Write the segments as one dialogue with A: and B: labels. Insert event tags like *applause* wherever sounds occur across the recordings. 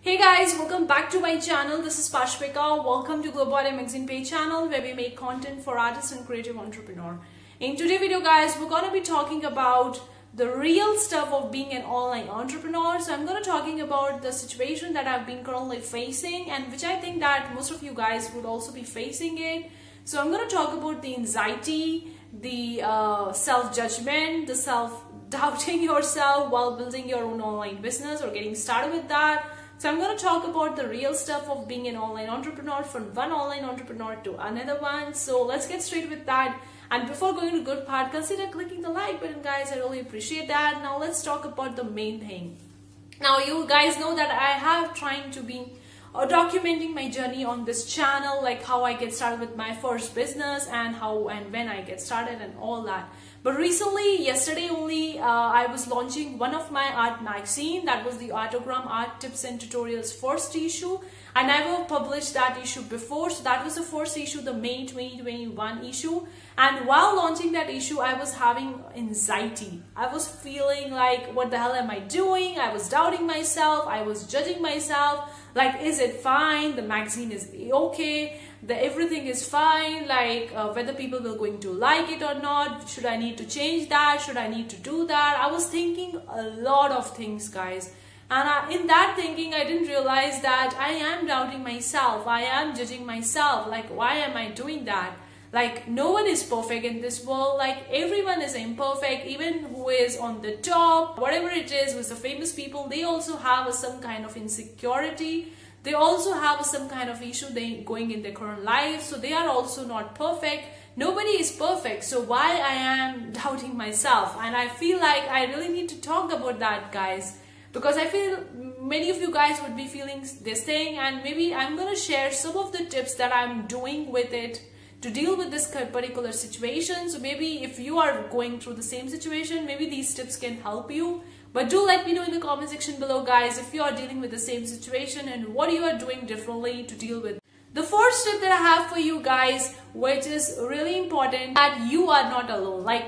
A: Hey guys, welcome back to my channel. This is Pashpika. Welcome to Globo Arte Magazine Pay channel where we make content for artists and creative entrepreneur. In today's video guys, we're going to be talking about the real stuff of being an online entrepreneur. So I'm going to talking about the situation that I've been currently facing and which I think that most of you guys would also be facing it. So I'm going to talk about the anxiety, the uh, self-judgment, the self-doubting *laughs* yourself while building your own online business or getting started with that so I'm going to talk about the real stuff of being an online entrepreneur from one online entrepreneur to another one. So let's get straight with that. And before going to good part, consider clicking the like button guys. I really appreciate that. Now let's talk about the main thing. Now you guys know that I have trying to be uh, documenting my journey on this channel like how I get started with my first business and how and when I get started and all that. But recently, yesterday only, uh, I was launching one of my art magazine. That was the Artogram Art Tips and Tutorials first issue. And I never published that issue before. So that was the first issue, the May 2021 issue. And while launching that issue, I was having anxiety. I was feeling like, what the hell am I doing? I was doubting myself. I was judging myself. Like, is it fine? The magazine is okay the everything is fine like uh, whether people will going to like it or not should i need to change that should i need to do that? I was thinking a lot of things guys. And I, in that thinking i didn't realize that i am doubting myself. I am judging myself. Like why am i doing that? Like no one is perfect in this world. Like everyone is imperfect even who is on the top. Whatever it is with the famous people they also have some kind of insecurity they also have some kind of issue they going in their current life so they are also not perfect. Nobody is perfect so why i am *laughs* doubting myself? And i feel like i really need to talk about that guys. Because i feel many of you guys would be feeling this thing and maybe i'm going to share some of the tips that i'm doing with it to deal with this particular situation. So maybe if you are going through the same situation maybe these tips can help you but do let me know in the comment section below guys if you are dealing with the same situation and what you are doing differently to deal with. The first tip that I have for you guys which is really important that you are not alone. Like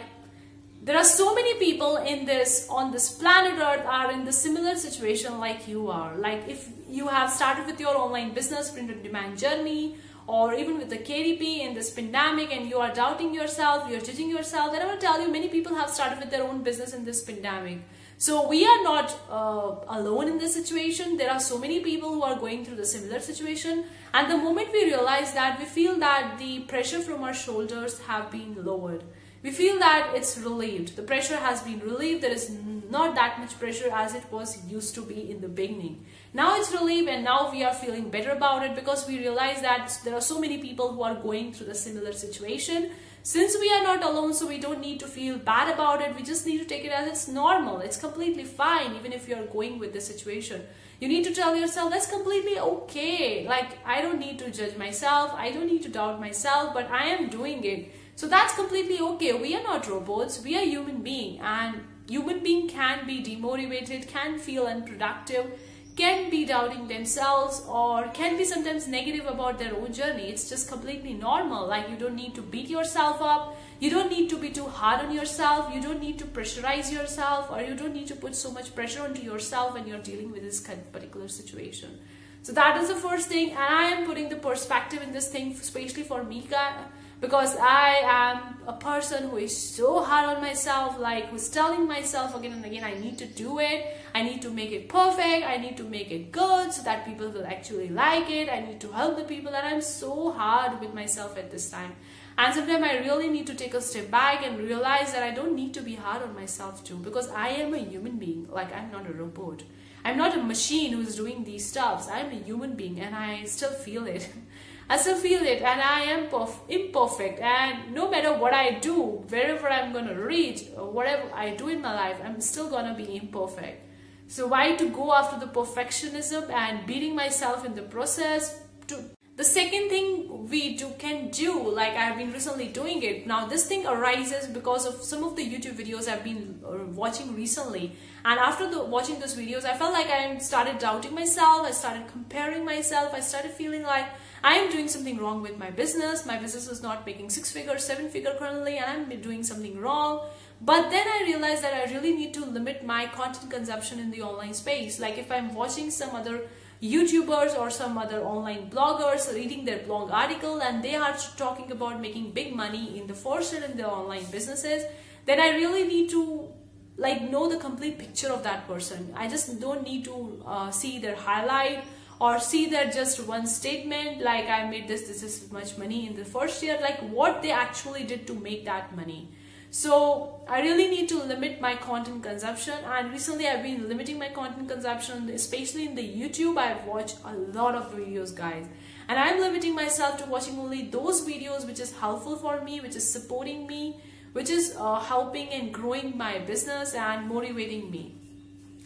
A: there are so many people in this on this planet earth are in the similar situation like you are. Like if you have started with your online business print on demand journey or even with the KDP in this pandemic and you are doubting yourself, you're judging yourself, then I will tell you many people have started with their own business in this pandemic. So we are not uh, alone in this situation. There are so many people who are going through the similar situation. And the moment we realize that, we feel that the pressure from our shoulders have been lowered. We feel that it's relieved. The pressure has been relieved. There is not that much pressure as it was used to be in the beginning. Now it's relieved and now we are feeling better about it because we realize that there are so many people who are going through the similar situation since we are not alone, so we don't need to feel bad about it. We just need to take it as it's normal. It's completely fine, even if you're going with the situation. You need to tell yourself that's completely okay. Like, I don't need to judge myself. I don't need to doubt myself, but I am doing it. So that's completely okay. We are not robots. We are human being and human being can be demotivated, can feel unproductive can be doubting themselves or can be sometimes negative about their own journey. It's just completely normal. Like you don't need to beat yourself up. You don't need to be too hard on yourself. You don't need to pressurize yourself or you don't need to put so much pressure onto yourself when you're dealing with this particular situation. So that is the first thing. And I am putting the perspective in this thing, especially for Mika because I am a person who is so hard on myself, like who's telling myself again and again, I need to do it, I need to make it perfect, I need to make it good so that people will actually like it, I need to help the people, and I'm so hard with myself at this time. And sometimes I really need to take a step back and realize that I don't need to be hard on myself too because I am a human being, like I'm not a robot. I'm not a machine who's doing these stuffs. I'm a human being and I still feel it. *laughs* I still feel it and I am imperfect and no matter what I do, wherever I'm going to reach whatever I do in my life, I'm still going to be imperfect. So why to go after the perfectionism and beating myself in the process to the second thing we do can do, like I've been recently doing it. Now this thing arises because of some of the YouTube videos I've been uh, watching recently. And after the, watching those videos, I felt like I started doubting myself. I started comparing myself. I started feeling like I am doing something wrong with my business. My business is not making six figure, seven figure currently, and I'm doing something wrong. But then I realized that I really need to limit my content consumption in the online space. Like if I'm watching some other YouTubers or some other online bloggers reading their blog article and they are talking about making big money in the first and in the online businesses, then I really need to like know the complete picture of that person. I just don't need to uh, see their highlight or see that just one statement like I made this, this is much money in the first year, like what they actually did to make that money. So I really need to limit my content consumption and recently I've been limiting my content consumption especially in the YouTube. I've watched a lot of videos guys. And I'm limiting myself to watching only those videos which is helpful for me which is supporting me which is uh, helping and growing my business and motivating me.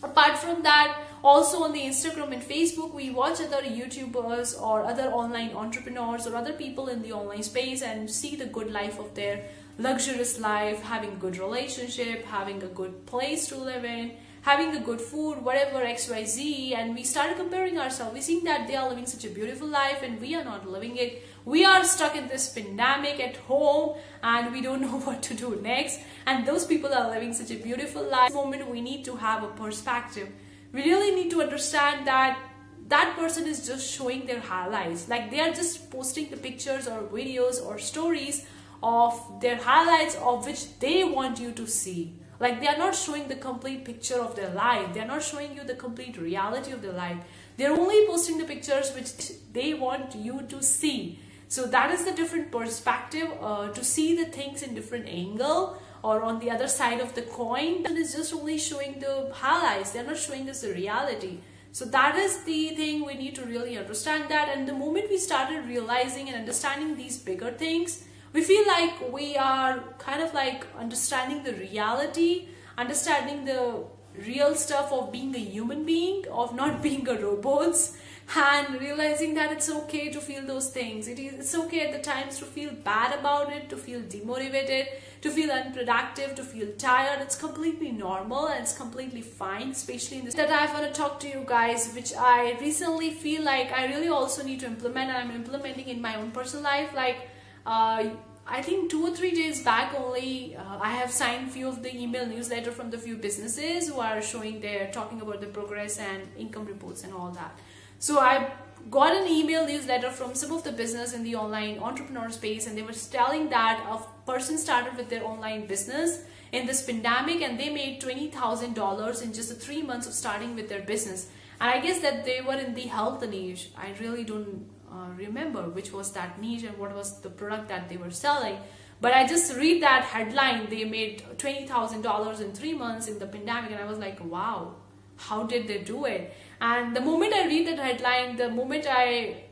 A: Apart from that also on the instagram and facebook we watch other youtubers or other online entrepreneurs or other people in the online space and see the good life of their luxurious life, having a good relationship, having a good place to live in, having a good food, whatever XYZ, and we started comparing ourselves. We think that they are living such a beautiful life and we are not living it. We are stuck in this pandemic at home and we don't *laughs* know what to do next. And those people are living such a beautiful life. Moment we need to have a perspective. We really need to understand that that person is just showing their highlights. Like they are just posting the pictures or videos or stories of their highlights of which they want you to see. Like they are not showing the complete picture of their life. They are not showing you the complete reality of their life. They're only posting the pictures which they want you to see. So that is the different perspective uh, to see the things in different angle or on the other side of the coin it's just only showing the highlights. They're not showing us the reality. So that is the thing we need to really understand that. And the moment we started realizing and understanding these bigger things we feel like we are kind of like understanding the reality, understanding the real stuff of being a human being, of not *laughs* being a robot, and realizing that it's okay to feel those things. It is it's okay at the times to feel bad about it, to feel demotivated, to feel unproductive, to feel tired. It's completely normal and it's completely fine, especially in this that I want to talk to you guys, which I recently feel like I really also need to implement and I'm implementing in my own personal life. Like uh, I think two or three days back only, uh, I have signed few of the email newsletter from the few businesses who are showing their talking about the progress and income reports and all that. So I got an email newsletter from some of the business in the online entrepreneur space, and they were telling that a person started with their online business in this pandemic, and they made twenty thousand dollars in just the three months of starting with their business. And I guess that they were in the health niche. I really don't uh, remember which was that niche and what was the product that they were selling. But I just read that headline, they made $20,000 in three months in the pandemic, and I was like, wow, how did they do it? And the moment I read that headline, the moment I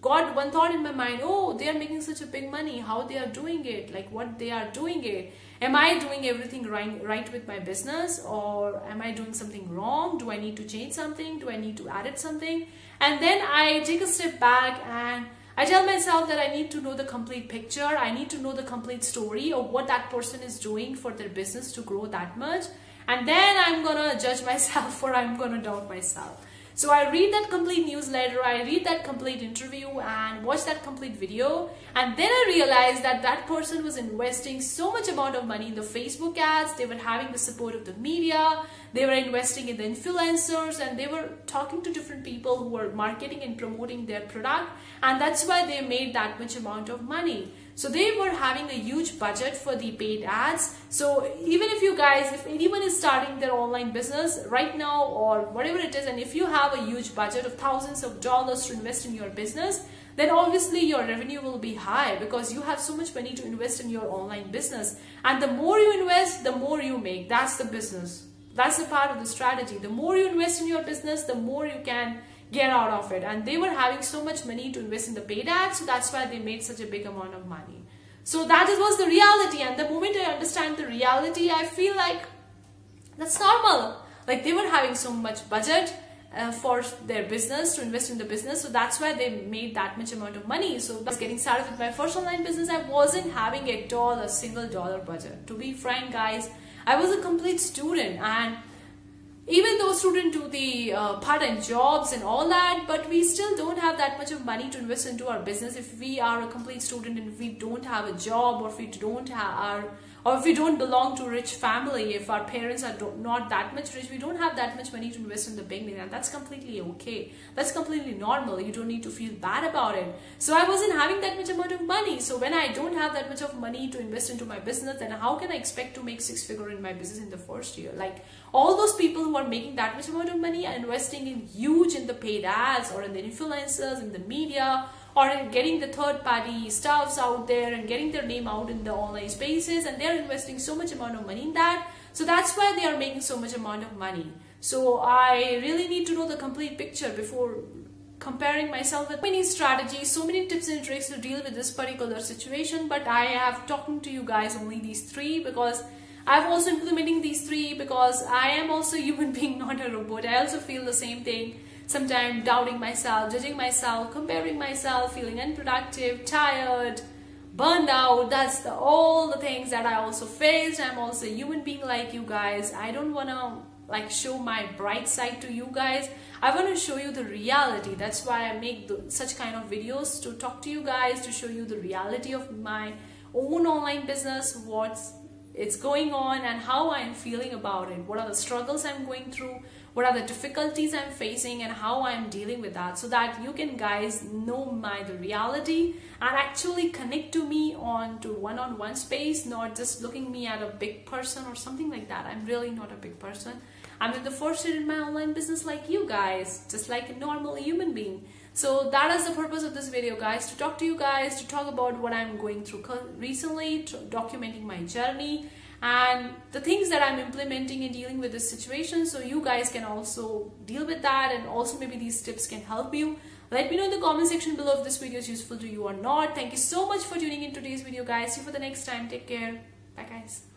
A: got one thought in my mind, oh, they are making such a big money, how they are doing it, like what they are doing it. Am I doing everything right, right with my business or am I doing something wrong? Do I need to change something? Do I need to add something? And then I take a step back and I tell myself that I need to know the complete picture. I need to know the complete story of what that person is doing for their business to grow that much. And then I'm gonna judge myself *laughs* or I'm gonna doubt myself. So I read that complete newsletter, I read that complete interview and watch that complete video. And then I realized that that person was investing so much amount of money in the Facebook ads. They were having the support of the media. They were investing in the influencers and they were talking to different people who were marketing and promoting their product. And that's why they made that much amount of money. So they were having a huge budget for the paid ads. So even if you guys, if anyone is starting their online business right now or whatever it is, and if you have a huge budget of thousands of dollars to invest in your business, then obviously your revenue will be high because you have so much money to invest in your online business. And the more you invest, the more you make. That's the business. That's the part of the strategy. The more you invest in your business, the more you can get out of it. And they were having so much money to invest in the paid ads, so that's why they made such a big amount of money. So that was the reality. And the moment I understand the reality, I feel like that's normal. Like they were having so much budget uh, for their business to invest in the business so that's why they made that much amount of money so I was getting started with my first online business I wasn't having at all a single dollar budget to be frank guys I was a complete student and even though students do the uh, part-time jobs and all that but we still don't have that much of money to invest into our business. If we are a complete student and we don't have a job or if we don't have our or if we don't belong to a rich family if our parents are not that much rich we don't have that much money to invest in the beginning and that's completely okay. That's completely normal. You don't need to feel bad about it. So i wasn't having that much amount of money. So when i don't have that much of money to invest into my business then how can i expect to make six figure in my business in the first year? Like all those people who are making that much amount of money are investing in huge in the paid ads or in the influencers in the media or in getting the third party stuffs out there and getting their name out in the online spaces and they're investing so much amount of money in that. So that's why they are making so much amount of money. So i really need to know the complete picture before comparing myself with many strategies so many tips and tricks to deal with this particular situation but i have talking to you guys only these three because i'm also implementing these three because i am also *laughs* human being not a robot. I also feel the same thing sometimes doubting myself, judging myself, comparing myself, feeling unproductive, tired, burned out. That's the, all the things that I also faced. I'm also a human being like you guys. I don't want to like show my bright side to you guys. I want to show you the reality. That's why I make the, such kind of videos to talk to you guys, to show you the reality of my own online business, what's it's going on and how I'm feeling about it. What are the struggles I'm going through? what are the difficulties I'm facing and how I'm dealing with that so that you can guys know my the reality and actually connect to me on to one-on-one space not just looking me at a big person or something like that I'm really not a big person I'm in the first year in my online business like you guys just like a normal human being so that is the purpose of this video guys to talk to you guys to talk about what I'm going through recently documenting my journey and the things that I'm implementing and dealing with this situation so you guys can also deal with that and also maybe these tips can help you. Let me know in the comment section below if this video is useful to you or not. Thank you so much for tuning in today's video guys. See you for the next time. Take care. Bye guys.